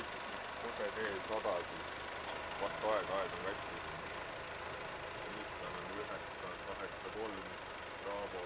püstitatud kose teel sadagi, vastu aega aeg on katki. Nissan on üheksa, kaheksa, kolm, Bravo